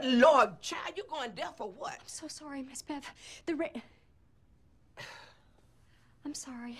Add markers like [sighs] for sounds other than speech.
Good Lord, child, you going deaf for what? I'm so sorry, Miss Bev. The ra- [sighs] I'm sorry.